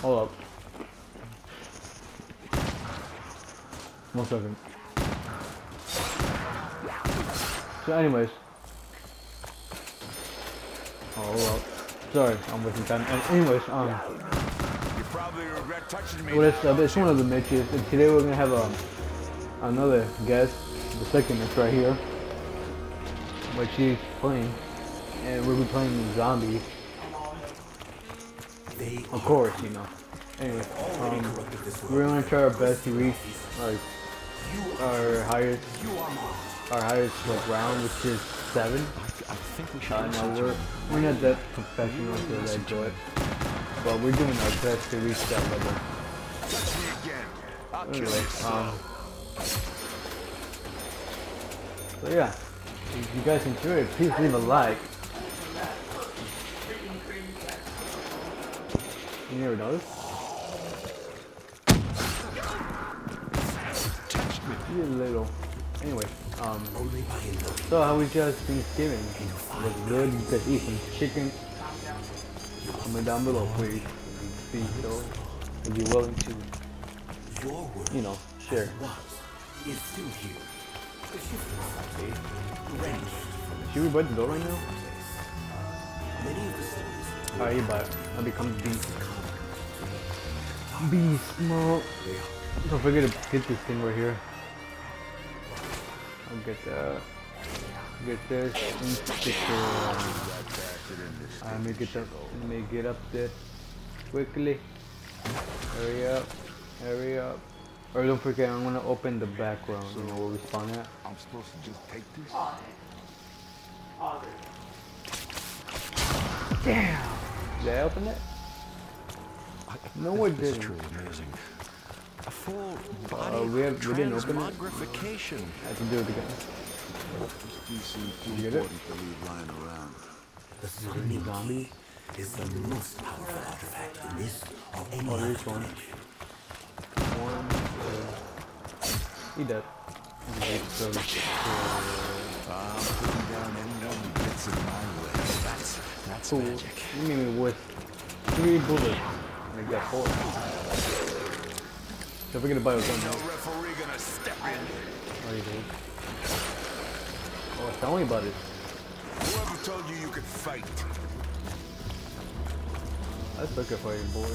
Hold up. One second. So anyways. Oh, hold up. Sorry, I'm wasting time. And anyways, um, You probably regret touching me. well, it's, uh, it's one of the Mitches, and today we're gonna have um, another guest. The second is right here, but she's playing, and we'll be playing zombies. Of course, you know. Anyway, um, we're gonna try our best to reach like our highest, our highest like, round, which is seven. I think we should Uh, listen no, we're we're not that professional to that good, but we're doing our best to reach that level. Touch me again. I'll kill Anyway, um, so yeah, if you guys enjoy it, please leave a like. You never noticed? You little. Anyway, um, so how was just Thanksgiving? Was good? You guys eat some chicken? Comment down below, please. Please, so, if you're willing to, you know, share. Should we the door right now? Alright, you buy. I'll become beast. Beast mode. Don't forget to get this thing right here. I'll get that. Get this and stick it. Me get up. Let me get up there quickly. Hurry up. Hurry up. Or don't forget, I'm gonna open the background. You know where we spawn at. I'm supposed to just take this? Damn. Did I open it? No, it This is didn't. truly amazing. A full Uh, body we have- we didn't open it? transmogrification. I can do it again. These You get it? important to leave lying around. The Zombie is the most powerful artifact in this or any Oh, other there's one. One, two. He dead. So, I'm putting down anyone who gets in my way. That's that's cool. magic. You mean with three bullets? I got four. Don't forget to buy a gun No now. referee gonna step in. Oh, you did. Oh, tell me about it. Whoever told you you could fight? I suck at fighting, boy.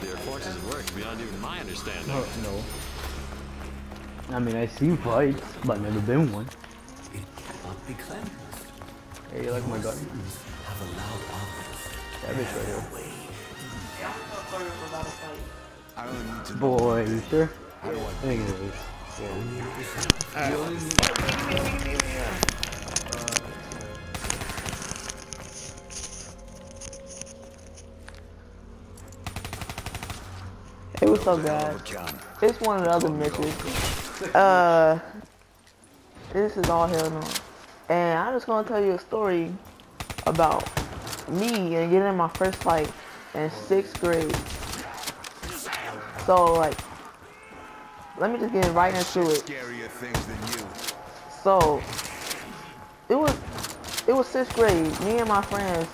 Their forces at work beyond even my understanding. Oh, no. I mean, I see fights, but never been one. It cannot be cleansed. Hey, you like my gun? Sins have allowed others That bitch right here. away. I don't need to. Boy, you sure? I think it is. Hey, what's up, guys? It's one of the other Mitches. Uh, this is all hell no. And I'm just gonna tell you a story about me and getting my first fight in sixth grade. So, like, let me just get right into it. So it was it was sixth grade. Me and my friends,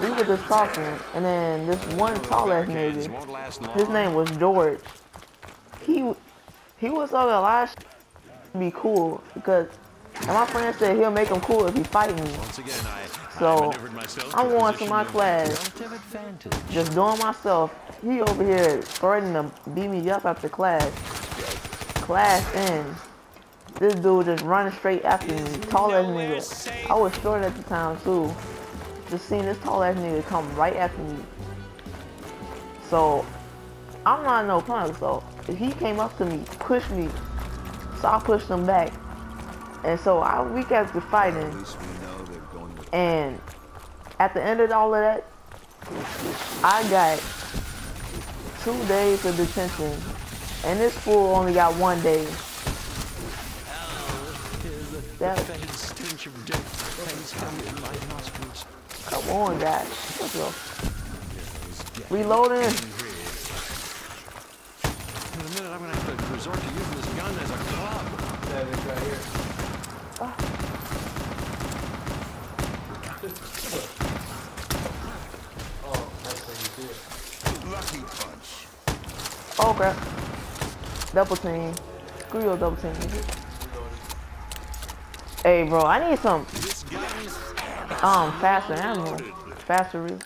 we were just talking, and then this one tall ass nigga, his name was George. He he was talking a lot of be cool because, and my friend said he'll make him cool if he fight me. Once again, I, I So, maneuvered I'm going to my class. Just doing myself. He over here threatening to beat me up after class. Class ends. This dude just running straight after me. Tall ass nigga. I was short at the time too. Just seeing this tall ass nigga come right after me. So I'm not no punk. So if he came up to me, pushed me. So I pushed him back. And so I we kept fighting. At least we know they're going to And at the end of all of that, I got two days of detention. And this fool only got one day. That, Fetid stench of death hangs heavy in my nostrils. come on, guys. Let's go. Reloading. In a minute, I'm gonna have to resort to using this gun as a club. That bitch right here fuck? Oh crap. Double team. Screw your double team. Hey bro, I need some um faster ammo. Faster real.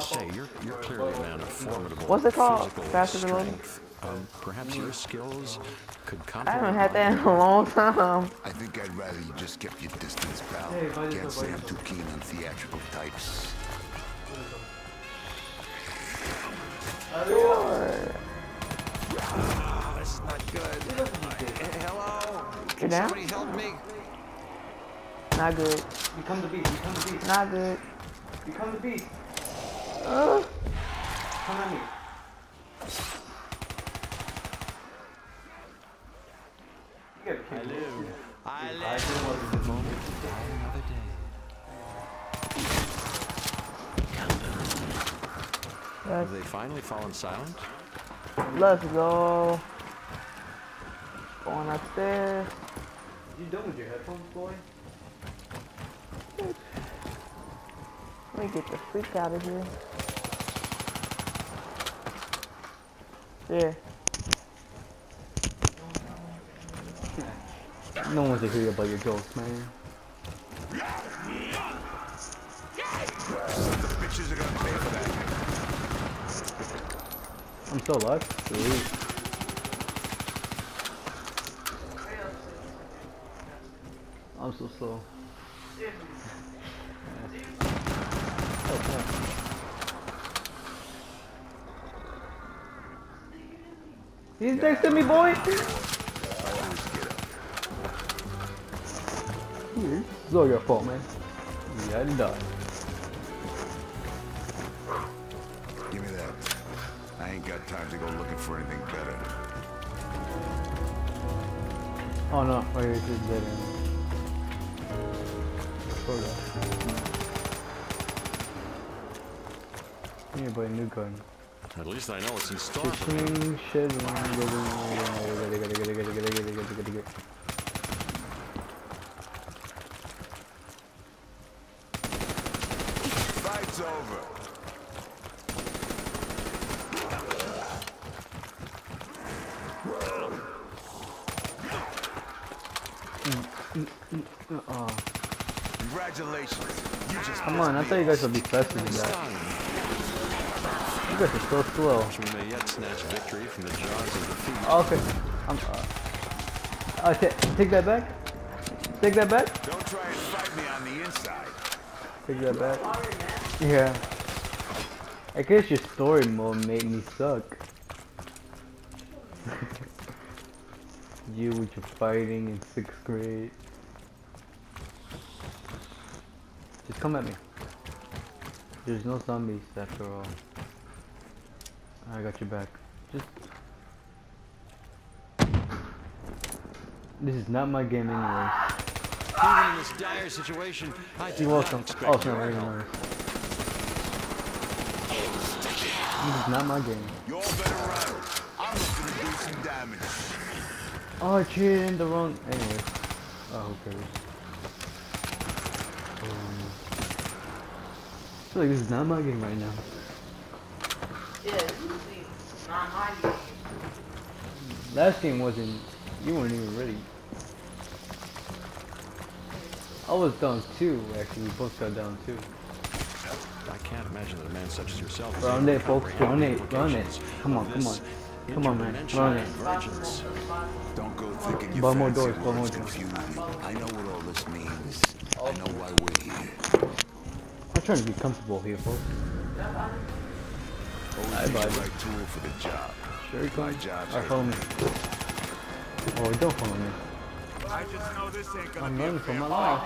Say you're you're clearly a man of formidable. What's it called? Faster reloading strength. Um, perhaps your skills could come. I complement haven't had that in a long time. I think I'd rather you just kept your distance, pal. Hey, Can't say I'm too keen on theatrical types. Ah, this is not good. Hello? You down? Somebody help me. Not good. Become the beast. Become the beast. Not good. Become the beast. Uh, Come at me. You gotta kill me. I I live just want to moment. another day. Have they finally fallen silent? let's go. Going upstairs. You done with your headphones, boy? Let me get the freak out of here. There. No one wants to hear about your jokes, man. I'm still alive. Sweet. I'm so slow. He's next to me, boy. Here, It's all your fault, man. Yeah, I died. Give me that. I ain't got time to go looking for anything better. Oh no, wait, it's just dead end. Sort of. Yeah, but a new gun. At least I know what's in store for me. Fishing, shit, get Fight's over. Oh, Congratulations. You just come on, I thought you guys would be faster than that. You guys are so slow. We may yet snatch victory from the jaws of defeat. Oh, okay. I'm, uh, ta- take that back. Take that back. Don't try and fight me on the inside. Take that back. Yeah. I guess your story mode made me suck. you with your fighting in sixth grade. Just come at me. There's no zombies after all. I got your back. Just. This is not my game anyways. Even in this dire situation, I You're welcome. expect Oh, it's your help. nice. This is not my game. You all better run. I'm looking to do some damage. Oh, I cheated in the wrong. Anyway. Oh, who cares? Um, I feel like this is not my game right now. Yeah, usually not my game. Last game wasn't. You weren't even ready. I was down two, actually. We both got down two. I can't imagine that a man such as yourself Run it, folks. Run it. Run it. Come on, come on. Come on, man. Run it. divergence. Don't go thinking your One more fancy doors, one more words doors. I know what all this means. I know why we're here. I'm trying to be comfortable here, folks. Always Aye, pick the bud. right tool for the job. Sure, you My can. job's Alright, follow me. Oh, don't follow me. I just know this ain't gonna I'm be running for my life.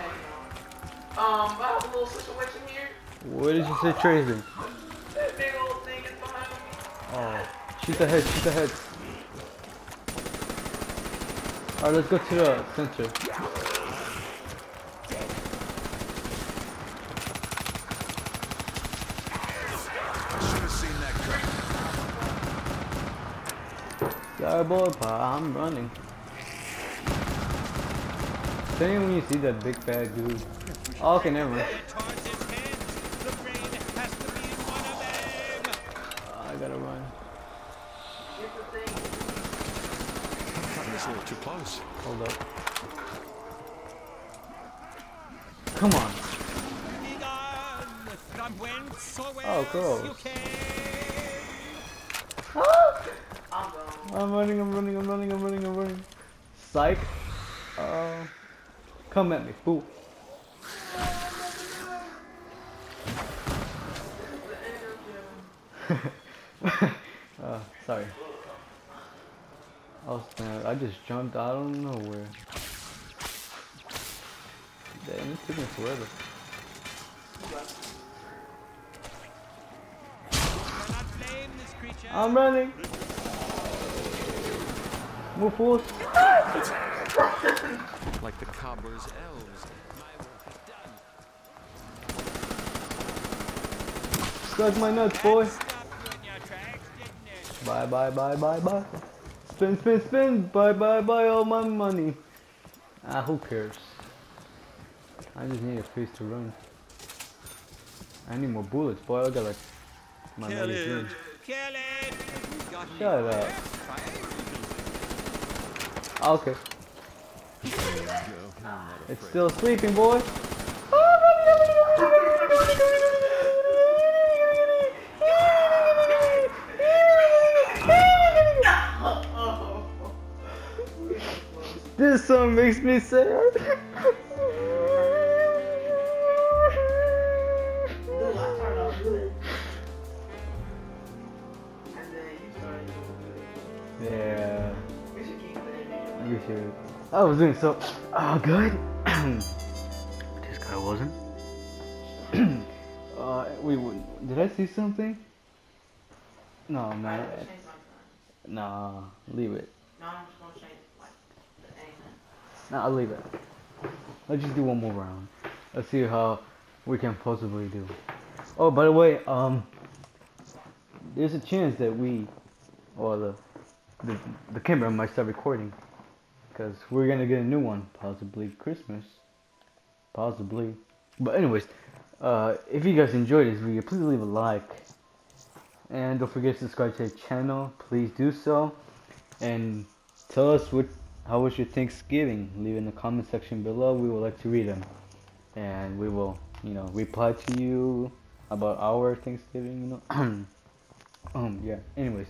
Um, I have a little situation here. What did you say, Tracy? That big old thing is behind me. Oh, shoot the head, shoot the head. Alright, let's go to the center. I should have seen that coming. Sorry, boy, I'm running. Tell me when you see that big fat dude. Oh, okay, never mind. I gotta run. Too close. Hold up. Come on. Oh, gross. I'm running, I'm running, I'm running, I'm running, I'm running. Psych. Uh, come at me, fool. uh, sorry. Oh snap, I just jumped out of nowhere. Damn, it's taking forever. I'm running. Move forward. Like the cobbler's elves. Scratch my nuts, boy. Bye, bye, bye, bye, bye. Spin, spin, spin. Bye, bye, bye, all my money. Ah, who cares? I just need a place to run. I need more bullets, boy. I got like my magazine. Shut up. Okay. It's still sleeping, boy. This song makes me sad. Yeah, you should. I was doing so oh, good. this guy wasn't. uh, wait, wait, did I see something? No, no, nah, leave it. Nah, I'll leave it. Let's just do one more round. Let's see how we can possibly do. Oh, by the way, um, there's a chance that we, or the, the, the camera might start recording, because we're gonna get a new one, possibly Christmas, possibly. But anyways, uh, if you guys enjoyed this video, please leave a like, and don't forget to subscribe to the channel. Please do so, and tell us what how was your Thanksgiving? Leave in the comment section below. We would like to read them, and we will, you know, reply to you about our Thanksgiving. You know, um, yeah. Anyways,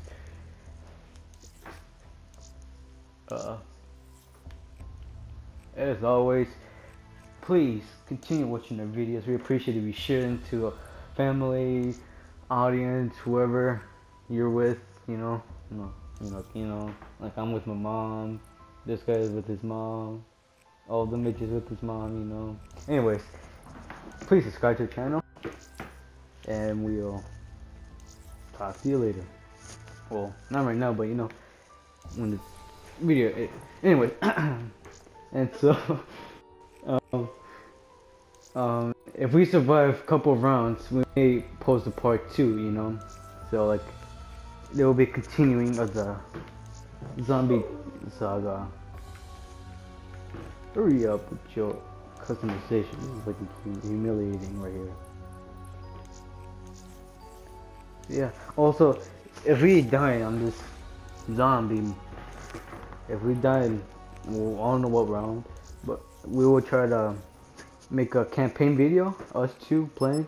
uh, as always, please continue watching our videos. We appreciate if you share them to a family, audience, whoever you're with. You know, you know, you know, like I'm with my mom. This guy is with his mom. All the midgets with his mom, you know. Anyways, please subscribe to the channel. And we'll talk to you later. Well, not right now, but you know, when the video. It, anyway, and so, um, um, if we survive a couple of rounds, we may post a part two, you know. So like, there will be continuing of the zombie saga. Hurry up with your customization. This is like humiliating right here. Yeah. Also, if we die on this zombie, if we die, well, I don't know what round, but we will try to make a campaign video, us two playing.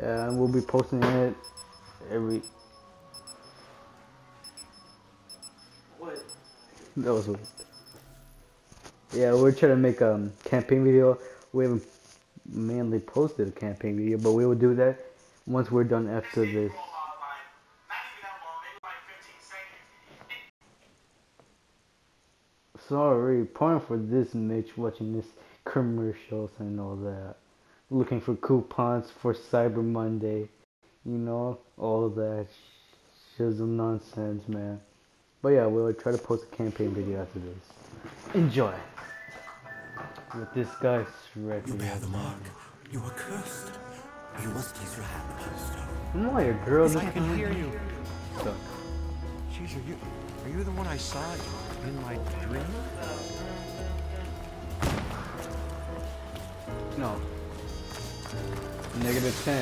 And we'll be posting it every. What? That was weird. Yeah, we're trying to make a um, campaign video. We haven't mainly posted a campaign video, but we will do that once we're done after this. Sorry, pardon for this Mitch watching this commercials and all that. Looking for coupons for Cyber Monday. You know, all that that shizzle nonsense, man. But yeah, we'll try to post a campaign video after this. Enjoy! With this guy shredding. You bear the mark. You are cursed. You must place your hand upon the stone. I'm not your girl. I can hear you. So, Jeez, are you are you the one I saw in my dream? no. Negative 10.